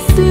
it's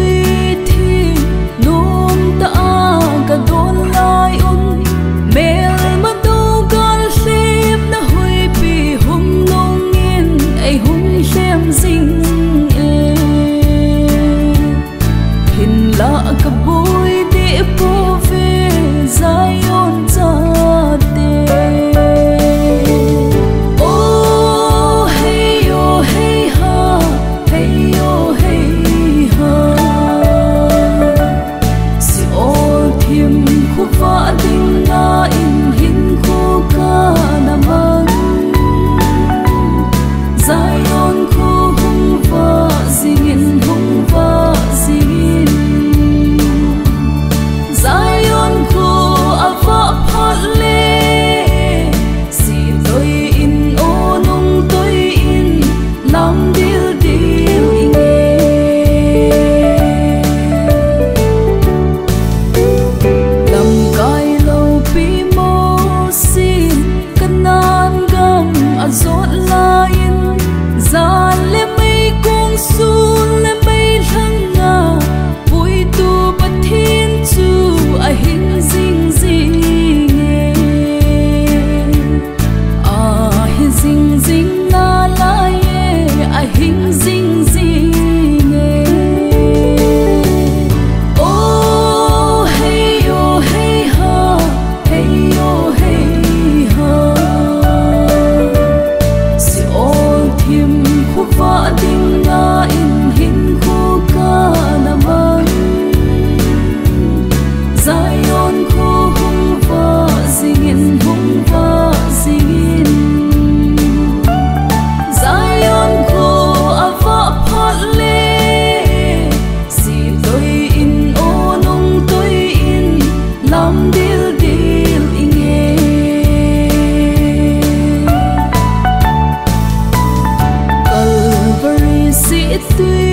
dĩ tuy